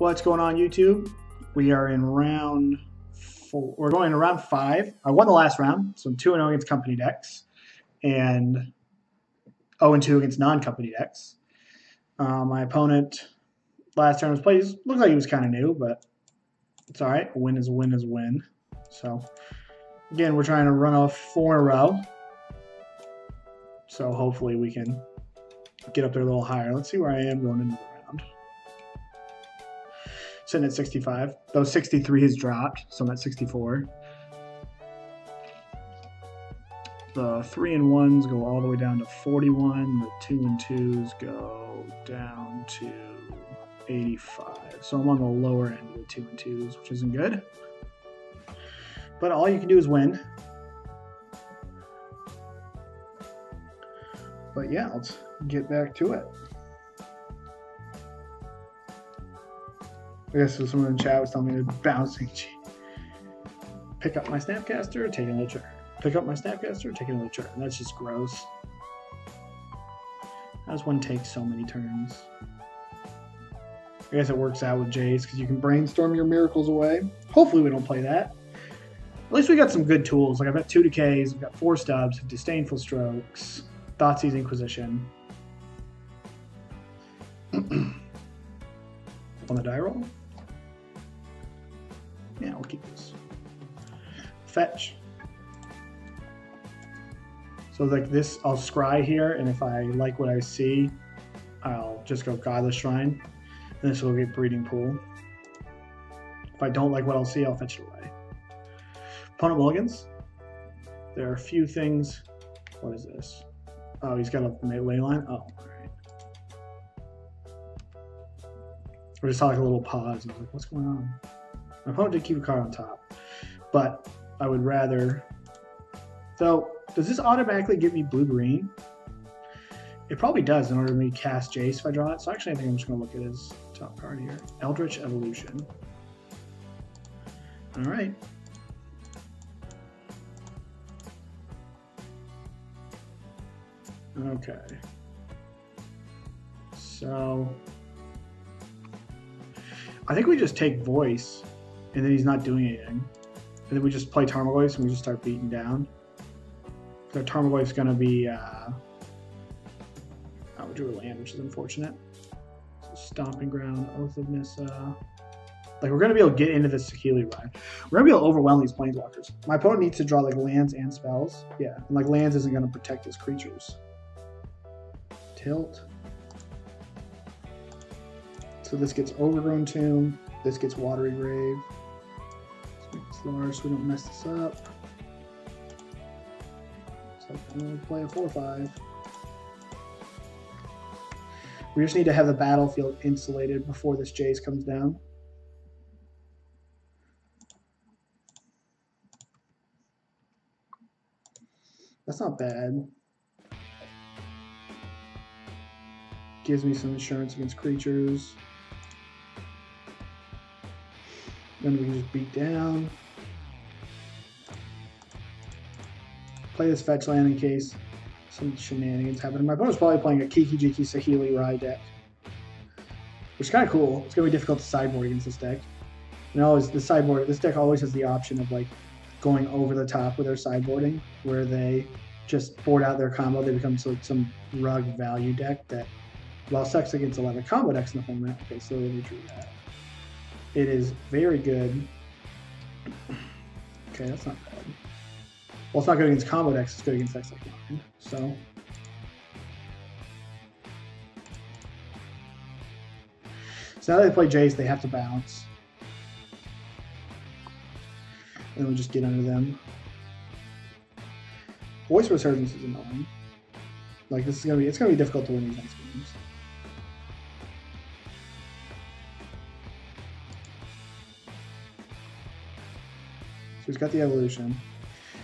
What's going on, YouTube? We are in round four. We're going to round five. I won the last round, so I'm 2 0 against company decks, and 0 2 against non company decks. Uh, my opponent last turn was played. Looks like he was kind of new, but it's all right. A win is a win is a win. So, again, we're trying to run off four in a row. So, hopefully, we can get up there a little higher. Let's see where I am going into the round. Sitting at 65. Though 63 has dropped, so I'm at 64. The three and ones go all the way down to 41. The two and twos go down to 85. So I'm on the lower end of the two and twos, which isn't good. But all you can do is win. But yeah, let's get back to it. I guess so someone in chat was telling me to bouncing. Pick up my Snapcaster, take another turn. Pick up my Snapcaster, take another turn. That's just gross. How does one take so many turns? I guess it works out with Jace because you can brainstorm your miracles away. Hopefully we don't play that. At least we got some good tools. Like I've got two decays, I've got four stubs, disdainful strokes, Thoughtseize Inquisition. On the die roll? Yeah, we'll keep this. Fetch. So like this, I'll scry here, and if I like what I see, I'll just go Godless Shrine. And this will get Breeding Pool. If I don't like what I'll see, I'll fetch it away. Opponent mulligans. There are a few things. What is this? Oh, he's got a ley line. Oh, all right. We just saw like a little pause. I was like, what's going on? My opponent did keep a card on top, but I would rather. So, does this automatically give me blue green? It probably does in order to me cast Jace if I draw it. So actually, I think I'm just going to look at his top card here. Eldritch Evolution. All right. Okay. So I think we just take voice and then he's not doing anything. And then we just play Tarmogoyf and we just start beating down. So Tarmogoyf's gonna be uh oh we drew a land, which is unfortunate. So stomping ground, Oath of Nissa. Like we're gonna be able to get into this Saheeli Rai. We're gonna be able to overwhelm these planeswalkers. My opponent needs to draw like lands and spells. Yeah. And like lands isn't gonna protect his creatures tilt. So this gets Overgrown Tomb, this gets Watery Grave. Large so we don't mess this up. So I'm going to play a 4-5. We just need to have the battlefield insulated before this Jace comes down. That's not bad. gives me some insurance against creatures. Then we can just beat down. Play this fetch land in case some shenanigans happen. My opponent's probably playing a Kiki Jiki Saheeli Rai deck. Which is kind of cool. It's going to be difficult to sideboard against this deck. And always, the sideboard, this deck always has the option of like going over the top with their sideboarding, where they just board out their combo. They become like some rug value deck that while Sex Against 11 combo decks in the format. Okay, so we drew that. It is very good. Okay, that's not bad. Well, it's not good against combo decks, it's good against decks like mine. So. So now they play Jace, they have to bounce. And we just get under them. Voice Resurgence is annoying. Like this is gonna be it's gonna be difficult to win these next games. So he's got the evolution.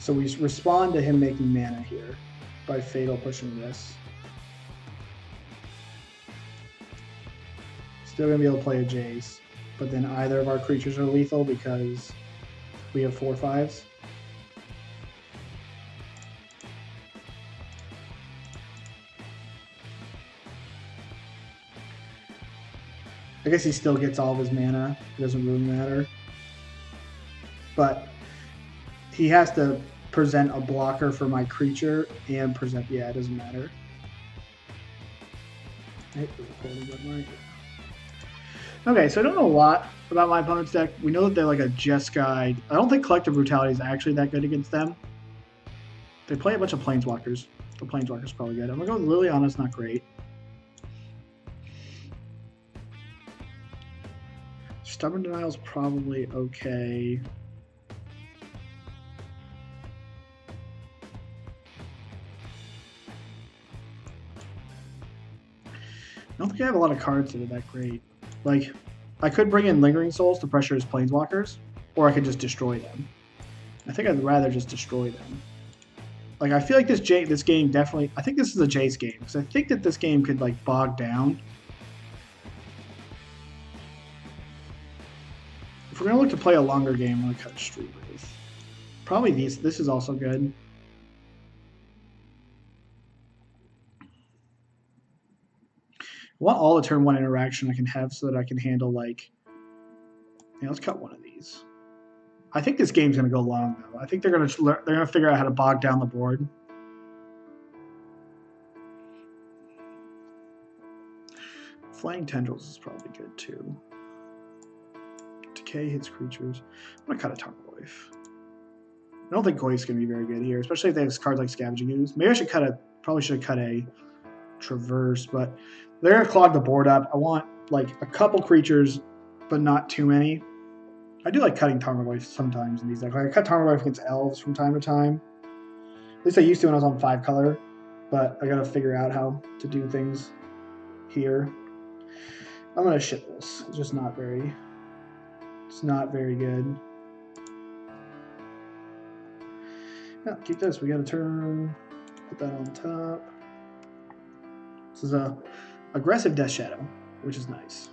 So we respond to him making mana here by Fatal pushing this. Still gonna be able to play a Jace, but then either of our creatures are lethal because we have four fives. I guess he still gets all of his mana. It doesn't really matter. But he has to present a blocker for my creature and present. Yeah, it doesn't matter. Okay, so I don't know a lot about my opponent's deck. We know that they're like a Jeskai. I don't think Collective Brutality is actually that good against them. They play a bunch of Planeswalkers. The Planeswalker's probably good. I'm gonna go with Liliana's not great. Stubborn Denial's probably okay. Don't think I have a lot of cards that are that great. Like, I could bring in Lingering Souls to pressure his Planeswalkers, or I could just destroy them. I think I'd rather just destroy them. Like, I feel like this J this game definitely... I think this is a Jace game, because I think that this game could, like, bog down. If we're going to look to play a longer game, I'm going to cut Street Wraith. Probably these. This is also good. I want all the turn one interaction I can have so that I can handle like. Yeah, let's cut one of these. I think this game's gonna go long though. I think they're gonna they're gonna figure out how to bog down the board. Flaying Tendrils is probably good too. Decay hits creatures. I'm gonna cut a Tarmogoyf. I don't think Goyf's gonna be very good here, especially if they have cards like Scavenging Ooze. Maybe I should cut a probably should cut a Traverse, but they're gonna clog the board up. I want like a couple creatures, but not too many. I do like cutting Tarmogoyf sometimes in these decks. Like I cut Tarmogoyf against elves from time to time. At least I used to when I was on five color, but I gotta figure out how to do things here. I'm gonna ship this. It's just not very. It's not very good. Yeah, keep this. We got to turn. Put that on top. This is a aggressive Death Shadow, which is nice.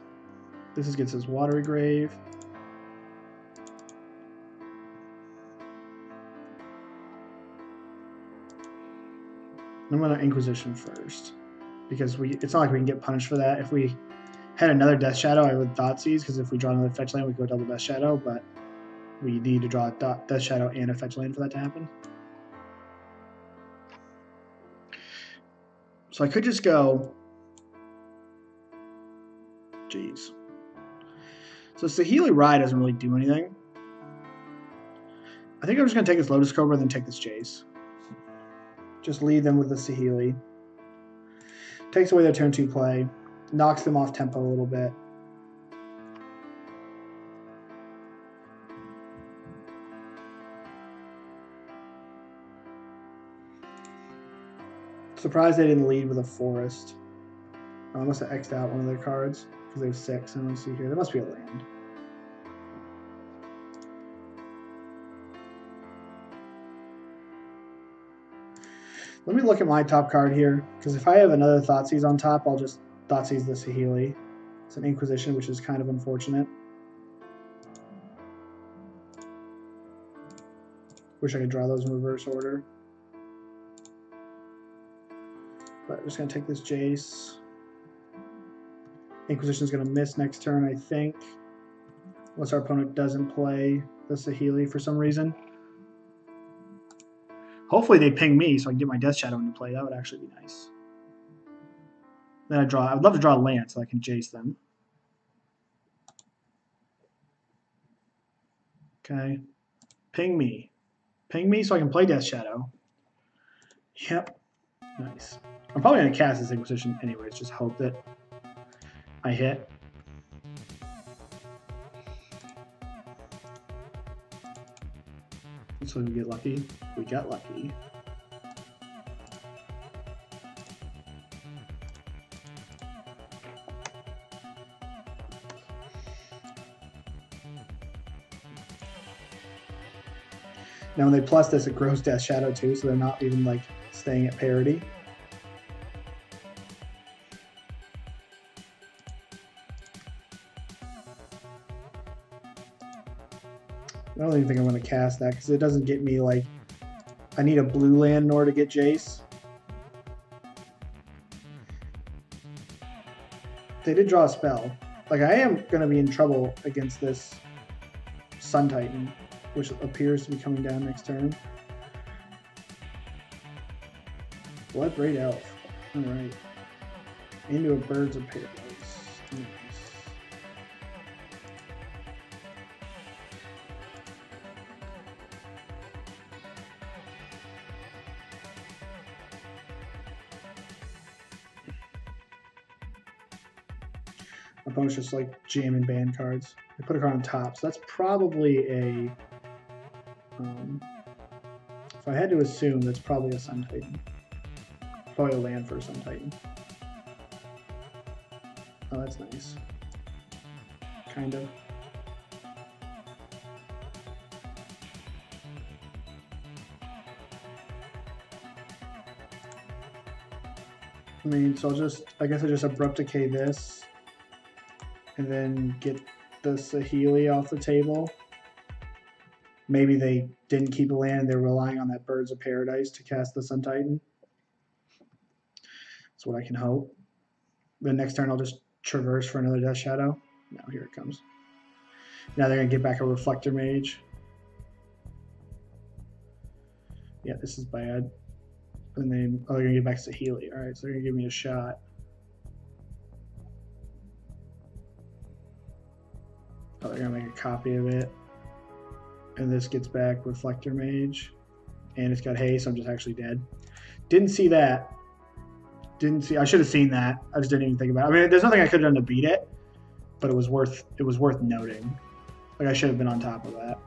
This is gets his Watery Grave. I'm gonna Inquisition first because we it's not like we can get punished for that. If we had another Death Shadow, I would Thoughtseize because if we draw another fetch land, we go double Death Shadow, but we need to draw a Death Shadow and a fetch land for that to happen. So I could just go. Jeez. So Saheeli Rai doesn't really do anything. I think I'm just going to take this Lotus Cobra and then take this Jace. Just leave them with the Sahili. Takes away their turn 2 play. Knocks them off tempo a little bit. Surprised they didn't lead with a forest. I must have X'd out one of their cards because have six. And let's see here. There must be a land. Let me look at my top card here because if I have another Thoughtseize on top, I'll just Thoughtseize the Saheeli. It's an Inquisition, which is kind of unfortunate. Wish I could draw those in reverse order. But I'm just going to take this Jace. Inquisition's going to miss next turn, I think. Unless our opponent doesn't play the Saheeli for some reason. Hopefully they ping me so I can get my Death Shadow into play. That would actually be nice. Then I draw. I would love to draw a land so I can Jace them. Okay. Ping me. Ping me so I can play Death Shadow. Yep. Nice. I'm probably going to cast this Inquisition anyways, just hope that I hit. So we get lucky. We got lucky. Now when they plus this, it grows Death Shadow too, so they're not even like staying at parity. Don't even think I'm going to cast that because it doesn't get me like. I need a blue land order to get Jace. They did draw a spell. Like I am going to be in trouble against this Sun Titan, which appears to be coming down next turn. Bloodbraid Elf. Alright. Into a Birds Paradise. My opponent's just like jamming band cards. I put a card on top, so that's probably a. Um, if I had to assume, that's probably a Sun Titan. Probably a land for a Sun Titan. Oh, that's nice. Kind of. I mean, so I'll just, I guess I just abrupt decay this and then get the Saheeli off the table. Maybe they didn't keep a land and they're relying on that Birds of Paradise to cast the Sun Titan. That's what I can hope. The next turn I'll just traverse for another Death Shadow. Now here it comes. Now they're gonna get back a Reflector Mage. Yeah, this is bad. And then oh they're gonna get back Saheeli. Alright, so they're gonna give me a shot. They're gonna make a copy of it. And this gets back Reflector Mage. And it's got haste, so I'm just actually dead. Didn't see that. Didn't see I should have seen that. I just didn't even think about it. I mean there's nothing I could have done to beat it, but it was worth it was worth noting. Like I should have been on top of that.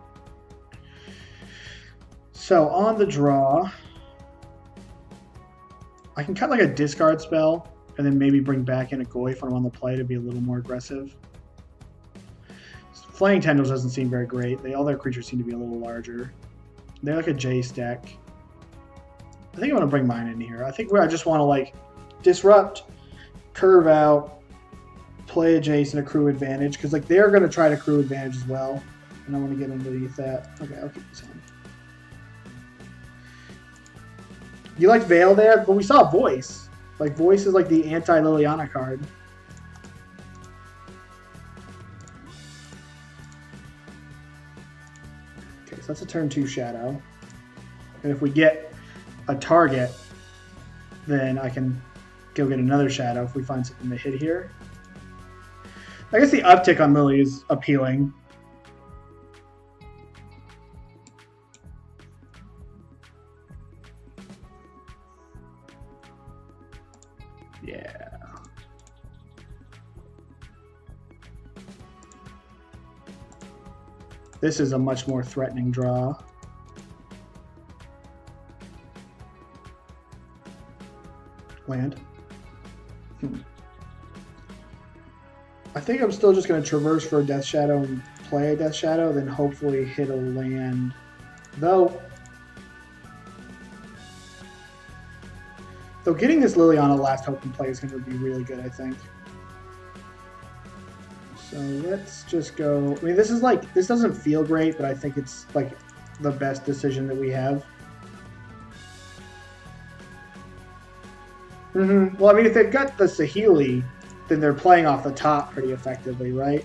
So on the draw, I can cut like a discard spell and then maybe bring back in a Goyf when I'm on the play to be a little more aggressive. Flaying Tendrils doesn't seem very great. They all their creatures seem to be a little larger. They're like a Jace deck. I think I'm gonna bring mine in here. I think I just want to like disrupt, curve out, play a Jace and accrue advantage because like they're gonna try to accrue advantage as well, and I want to get underneath that. Okay, I'll keep this on. You like Veil there, but we saw Voice. Like Voice is like the anti Liliana card. That's a turn two shadow. And if we get a target, then I can go get another shadow if we find something to hit here. I guess the uptick on Lily is appealing. Yeah. This is a much more threatening draw. Land. Hmm. I think I'm still just going to traverse for a Death Shadow and play a Death Shadow, then hopefully hit a land. Though, though getting this Liliana last hope in play is going to be really good, I think. So let's just go. I mean, this is like this doesn't feel great, but I think it's like the best decision that we have. Mm-hmm. Well, I mean, if they've got the Saheeli, then they're playing off the top pretty effectively, right?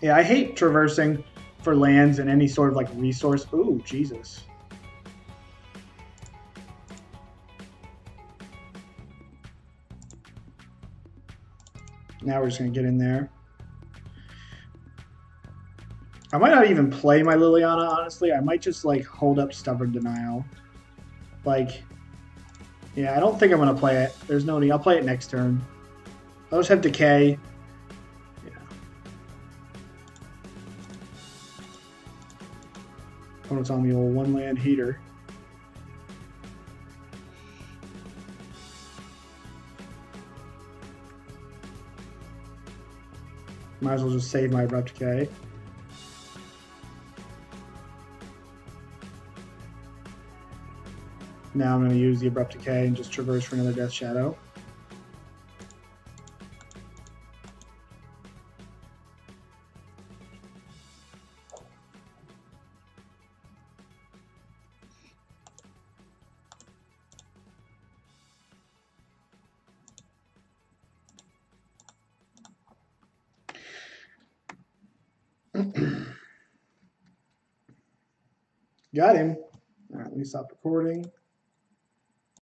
Yeah, I hate traversing for lands and any sort of like resource. Ooh, Jesus. Now we're just going to get in there. I might not even play my Liliana, honestly. I might just like hold up Stubborn Denial. Like, yeah, I don't think I'm going to play it. There's no need. I'll play it next turn. I'll just have Decay. Yeah. Opponent's on the old one land heater. Might as well just save my Abrupt Decay. Now I'm going to use the Abrupt Decay and just traverse for another Death Shadow. Got him. All right, let me stop recording.